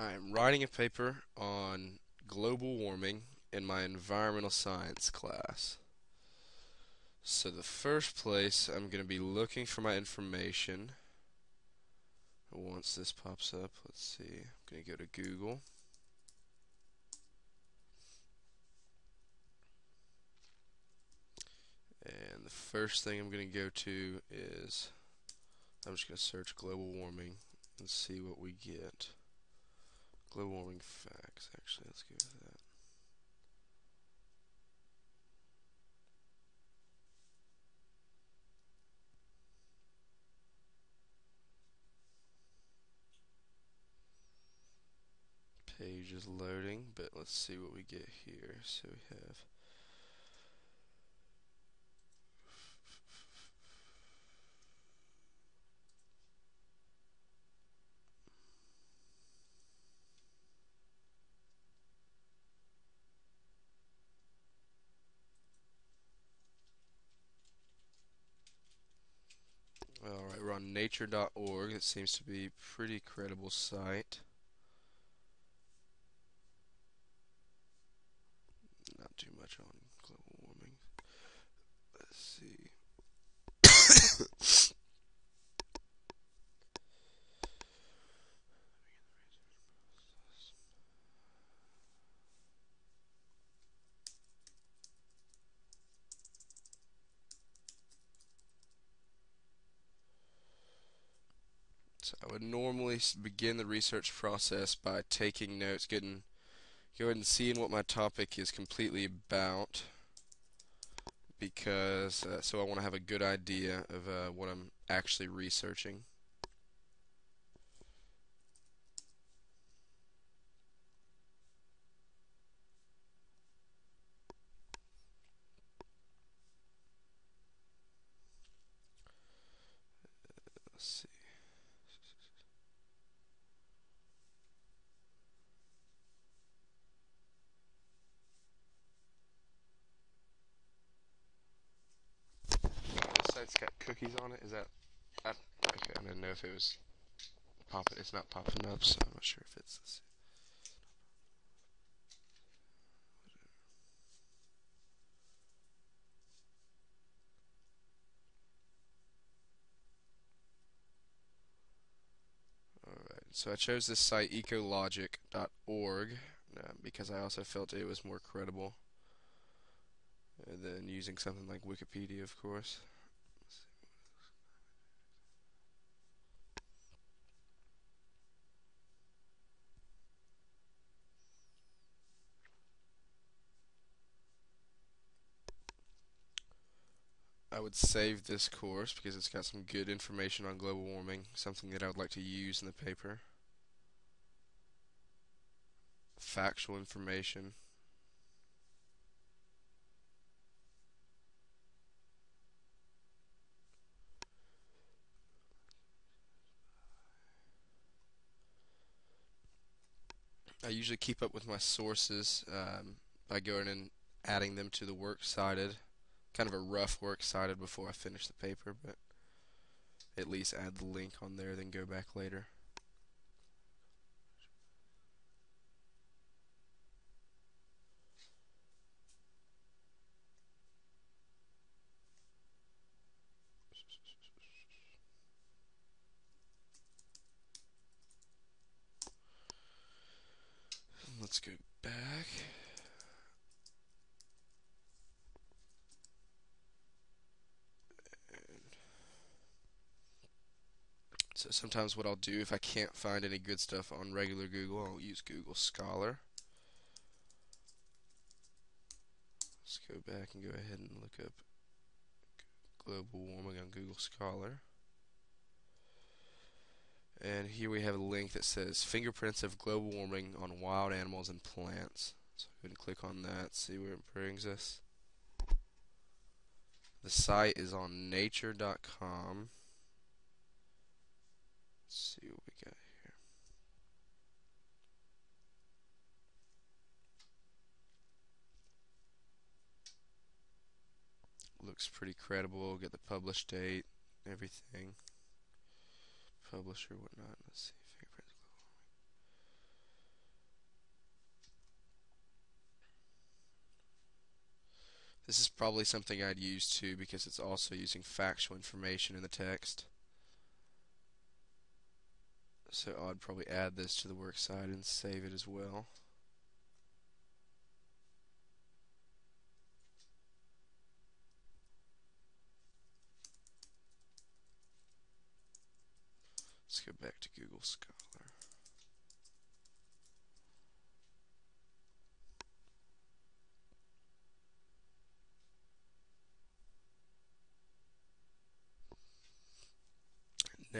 I'm writing a paper on global warming in my environmental science class. So the first place I'm going to be looking for my information once this pops up, let's see, I'm going to go to Google. And the first thing I'm going to go to is, I'm just going to search global warming and see what we get. Global warming facts, actually, let's go with that. Page is loading, but let's see what we get here. So we have Alright, we're on nature.org. It seems to be a pretty credible site. Not too much on global warming. Let's see. So I would normally begin the research process by taking notes, getting go ahead and seeing what my topic is completely about because uh, so I want to have a good idea of uh, what I'm actually researching. Let's see. This site's got cookies on it. Is that? I, okay, I didn't know if it was popping. It's not popping up, so I'm not sure if it's. This. So I chose this site ecologic.org uh, because I also felt it was more credible than using something like Wikipedia, of course. I would save this course because it's got some good information on global warming, something that I would like to use in the paper. Factual information. I usually keep up with my sources um, by going and adding them to the works cited kind of a rough work cited before I finish the paper, but at least add the link on there, then go back later. Let's go back. So sometimes what I'll do if I can't find any good stuff on regular Google, I'll use Google Scholar. Let's go back and go ahead and look up global warming on Google Scholar. And here we have a link that says fingerprints of global warming on wild animals and plants. So go ahead and click on that, see where it brings us. The site is on nature.com. Let's see what we got here. Looks pretty credible. Get the published date, everything. Publisher, whatnot. Let's see. Fingerprints. This is probably something I'd use too because it's also using factual information in the text. So I'd probably add this to the works site and save it as well. Let's go back to Google Scholar.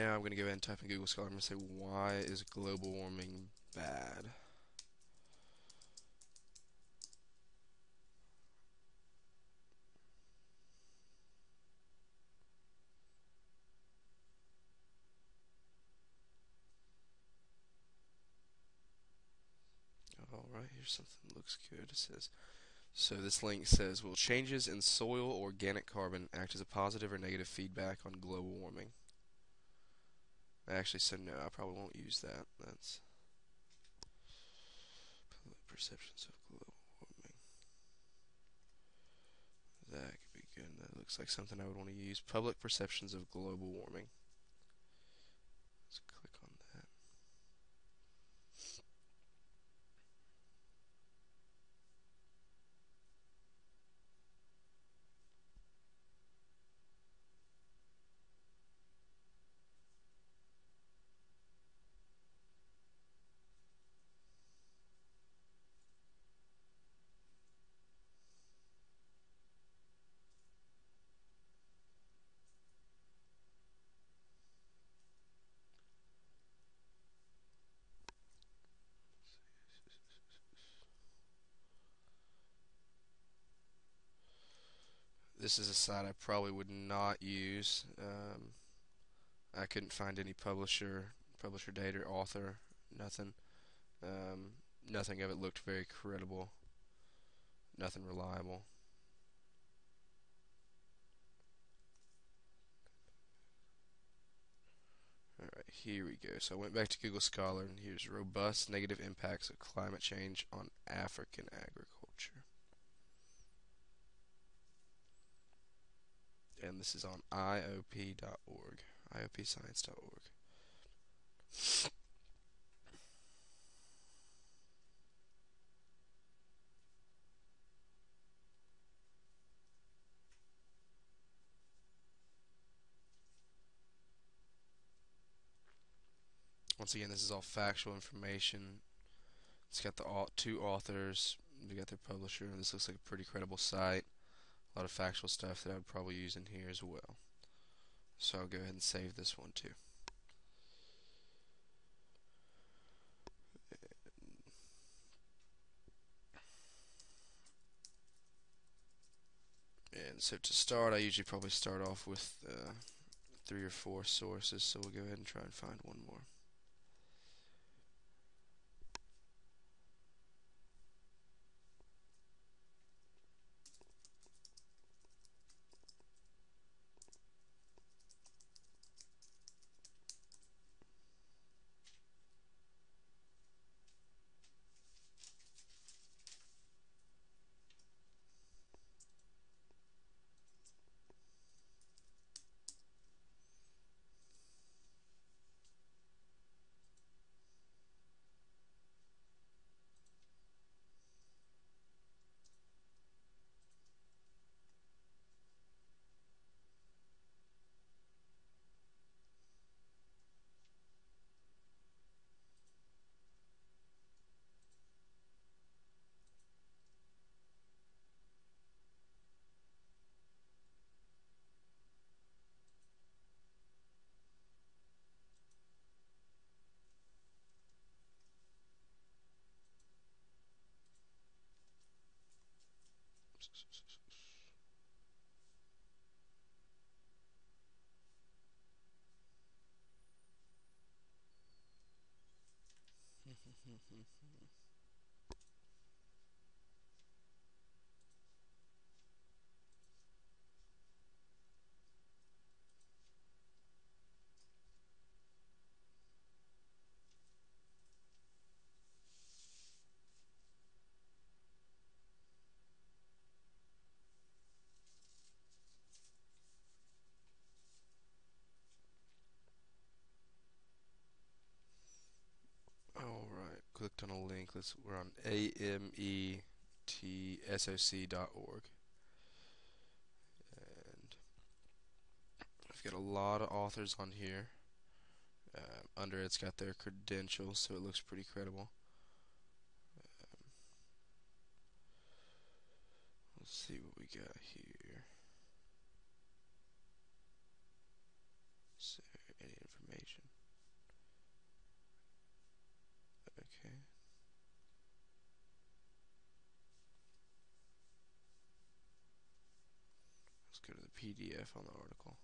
Now I'm going to go ahead and type in Google Scholar. I'm going to say, why is global warming bad? Oh, Alright, here's something looks good. It says, so this link says, will changes in soil organic carbon act as a positive or negative feedback on global warming? I actually, so no, I probably won't use that. That's public perceptions of global warming. That could be good. That looks like something I would want to use. Public perceptions of global warming. This is a site I probably would not use. Um, I couldn't find any publisher, publisher date or author, nothing. Um, nothing of it looked very credible. Nothing reliable. Alright, here we go. So I went back to Google Scholar and here's robust negative impacts of climate change on African agriculture. And this is on iop.org, iopscience.org. Once again, this is all factual information. It's got the two authors. We got their publisher. This looks like a pretty credible site a lot of factual stuff that I would probably use in here as well. So I'll go ahead and save this one too. And so to start, I usually probably start off with uh, three or four sources, so we'll go ahead and try and find one more. Let's we're on ametsoc.org. And I've got a lot of authors on here. Uh, under it's got their credentials, so it looks pretty credible. Um, let's see what we got here. So, any information? Okay. Let's go to the PDF on the article.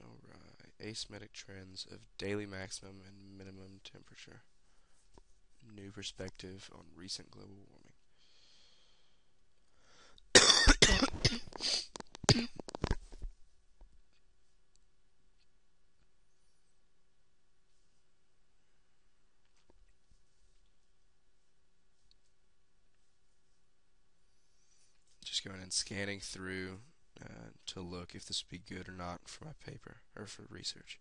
Alright, asymmetric trends of daily maximum and minimum temperature. New perspective on recent global warming. Going and scanning through uh, to look if this would be good or not for my paper or for research.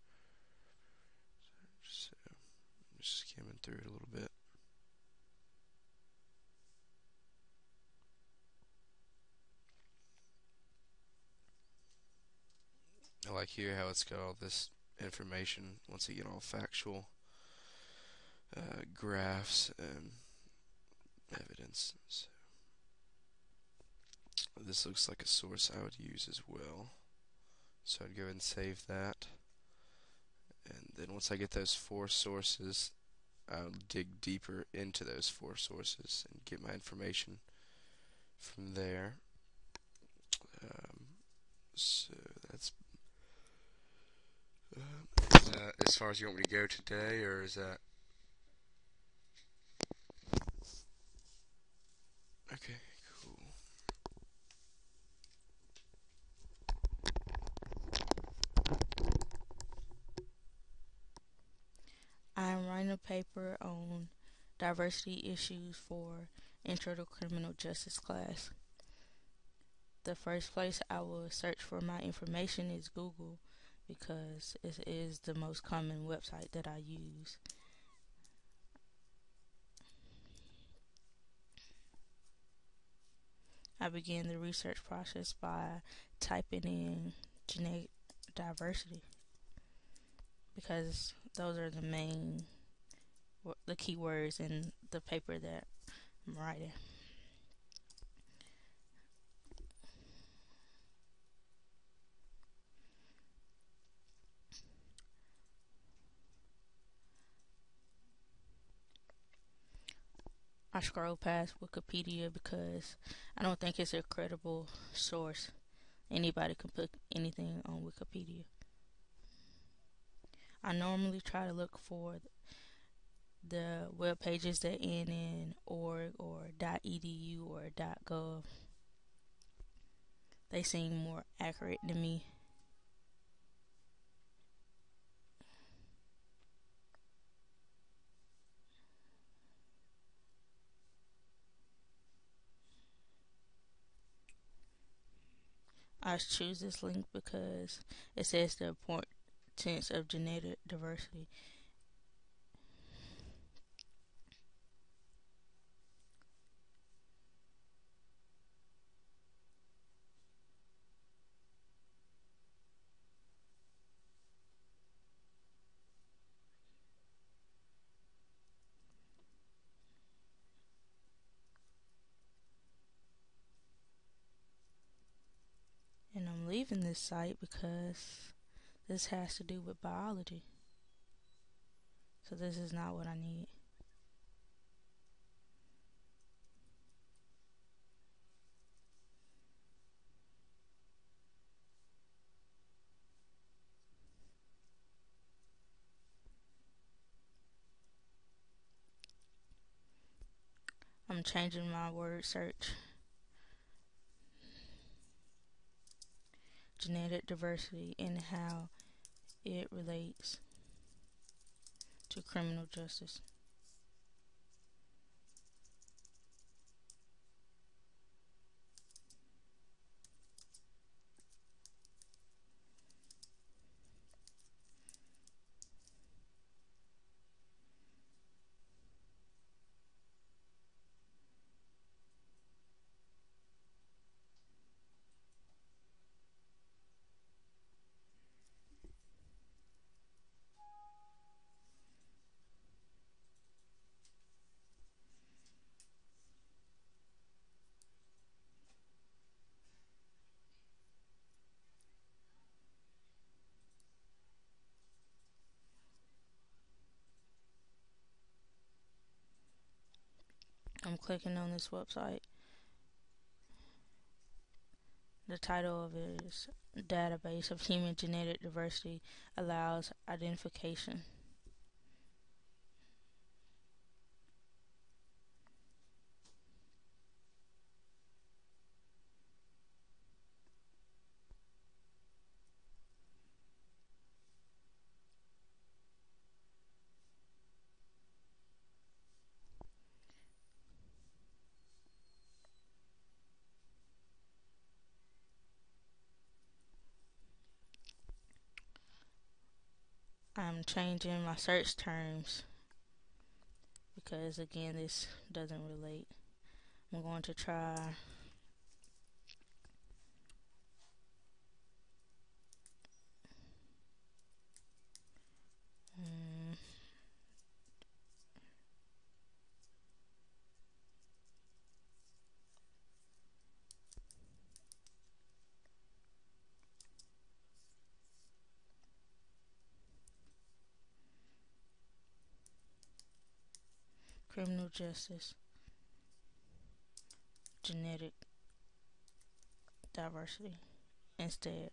So, I'm just skimming through it a little bit. I like here how it's got all this information once get all factual uh, graphs and evidence. So this looks like a source I would use as well. So I'd go ahead and save that. And then once I get those four sources, I'll dig deeper into those four sources and get my information from there. Um, so that's uh, as far as you want me to go today, or is that okay? I'm writing a paper on diversity issues for Intro to Criminal Justice class. The first place I will search for my information is Google because it is the most common website that I use. I began the research process by typing in genetic diversity because those are the main the keywords in the paper that I'm writing. I scroll past Wikipedia because I don't think it's a credible source. Anybody can put anything on Wikipedia. I normally try to look for the web pages that end in org or .edu or .gov. They seem more accurate to me. I choose this link because it says the importance of genetic diversity. And I'm leaving this site because this has to do with biology. So this is not what I need. I'm changing my word search. Genetic diversity and how it relates to criminal justice. Clicking on this website. The title of it is Database of Human Genetic Diversity Allows Identification. I'm changing my search terms because again this doesn't relate. I'm going to try um, criminal justice, genetic diversity instead.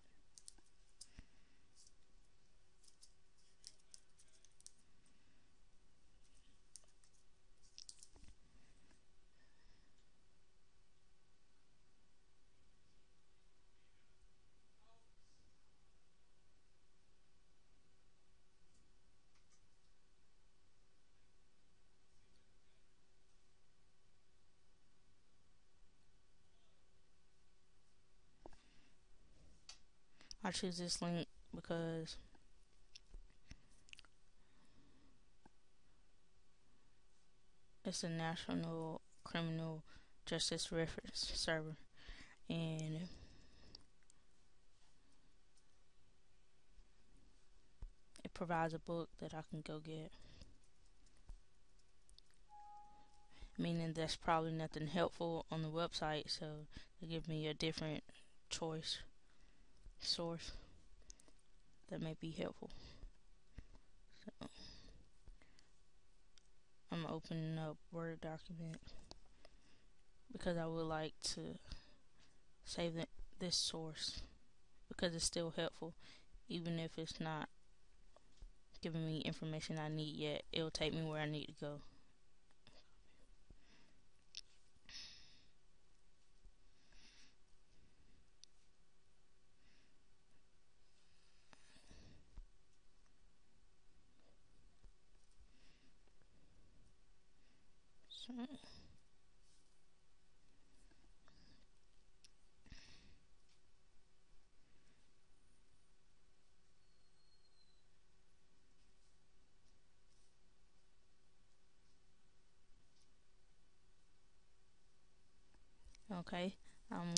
I choose this link because it's a national criminal justice reference server and it provides a book that I can go get. Meaning that's probably nothing helpful on the website, so they give me a different choice source that may be helpful. So I'm opening up Word document because I would like to save the, this source because it's still helpful even if it's not giving me information I need yet it'll take me where I need to go okay I'm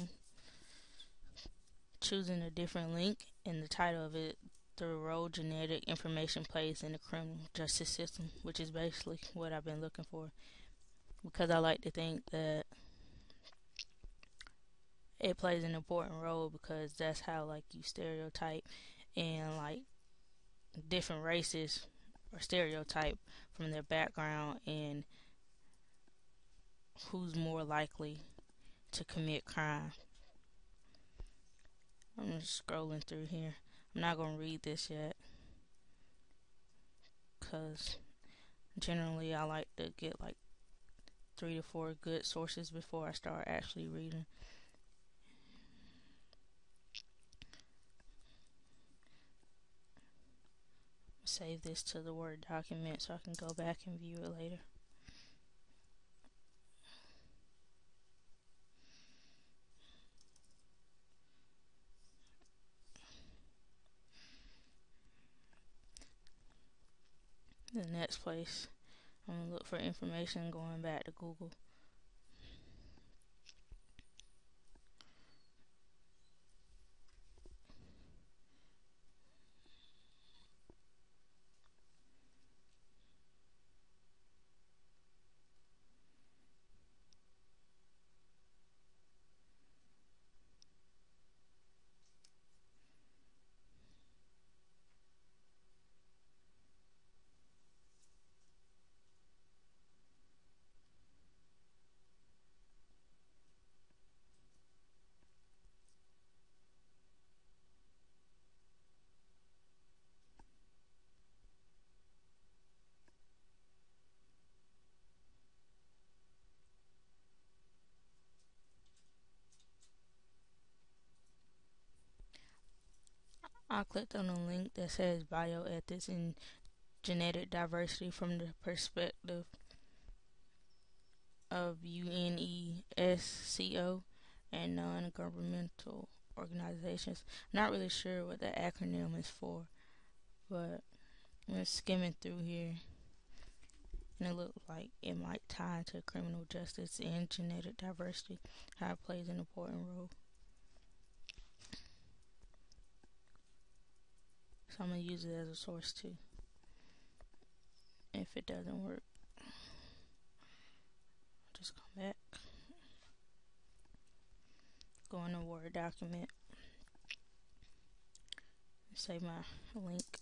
choosing a different link and the title of it the role genetic information plays in the criminal justice system which is basically what I've been looking for. Because I like to think that it plays an important role because that's how like you stereotype and like different races or stereotype from their background and who's more likely to commit crime. I'm just scrolling through here. I'm not going to read this yet because generally I like to get like three to four good sources before I start actually reading. Save this to the Word document so I can go back and view it later. The next place I'm going to look for information going back to Google. I clicked on a link that says bioethics and genetic diversity from the perspective of UNESCO and non-governmental organizations. Not really sure what the acronym is for, but I'm skimming through here and it looked like it might tie into criminal justice and genetic diversity, how it plays an important role. So I'm going to use it as a source too. If it doesn't work, just come back. Go in a Word document. Save my link.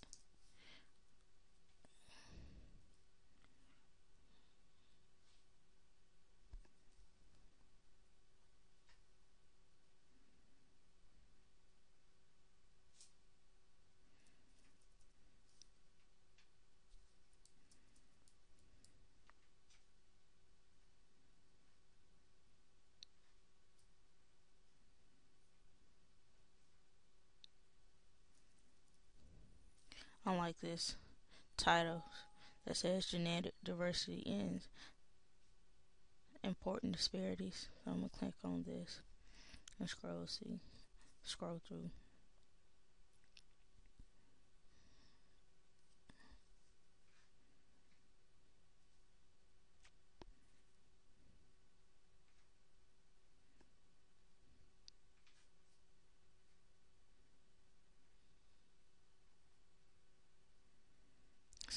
Unlike this title that says genetic diversity ends important disparities. So I'm gonna click on this and scroll see scroll through.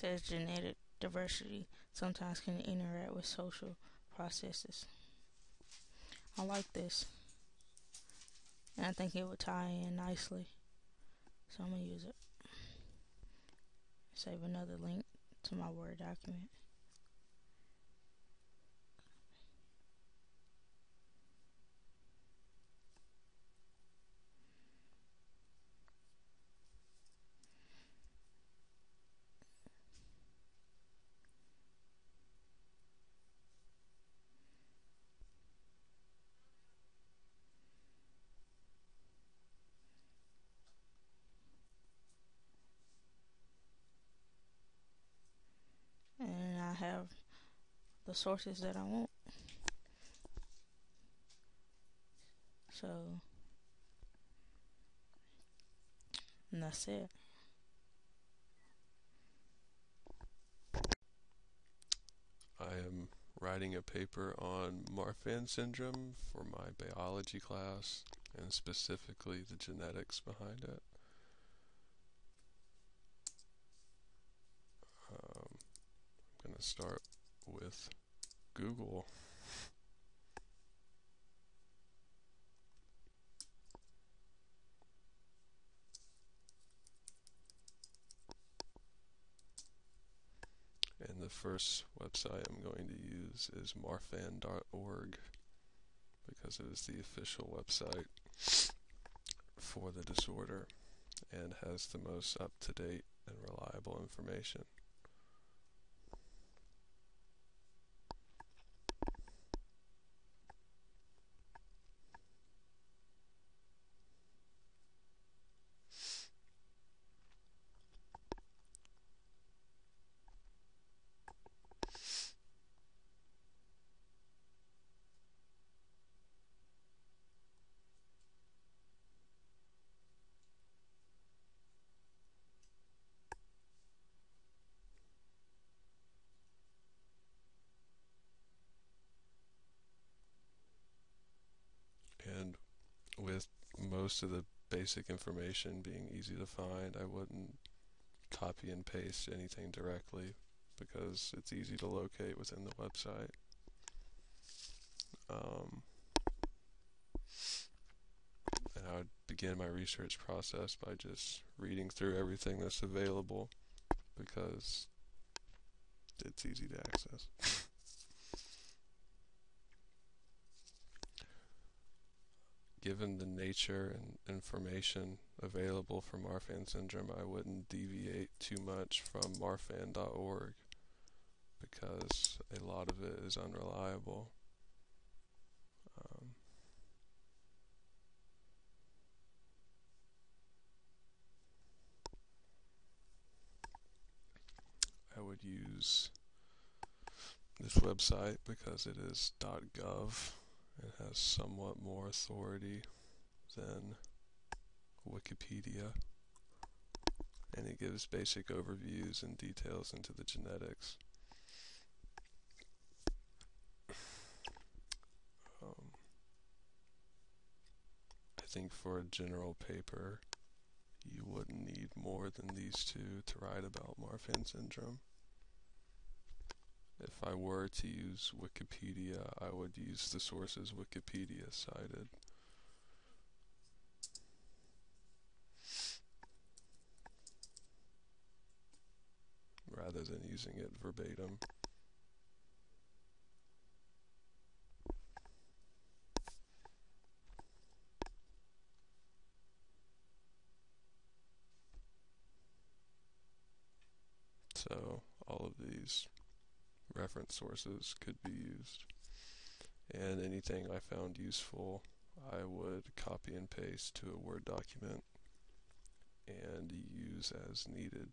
Says genetic diversity sometimes can interact with social processes. I like this. And I think it would tie in nicely. So I'm going to use it. Save another link to my Word document. I have sources that I want. So, and that's it. I am writing a paper on Marfan syndrome for my biology class and specifically the genetics behind it. Um, I'm going to start with Google. And the first website I'm going to use is marfan.org because it is the official website for the disorder and has the most up to date and reliable information. with most of the basic information being easy to find, I wouldn't copy and paste anything directly because it's easy to locate within the website. Um, and I would begin my research process by just reading through everything that's available because it's easy to access. given the nature and information available for Marfan syndrome, I wouldn't deviate too much from marfan.org because a lot of it is unreliable. Um, I would use this website because it is .gov it has somewhat more authority than Wikipedia and it gives basic overviews and details into the genetics. Um, I think for a general paper, you wouldn't need more than these two to write about Marfan syndrome. If I were to use Wikipedia, I would use the sources Wikipedia cited. rather than using it verbatim. So all of these reference sources could be used. And anything I found useful, I would copy and paste to a Word document and use as needed.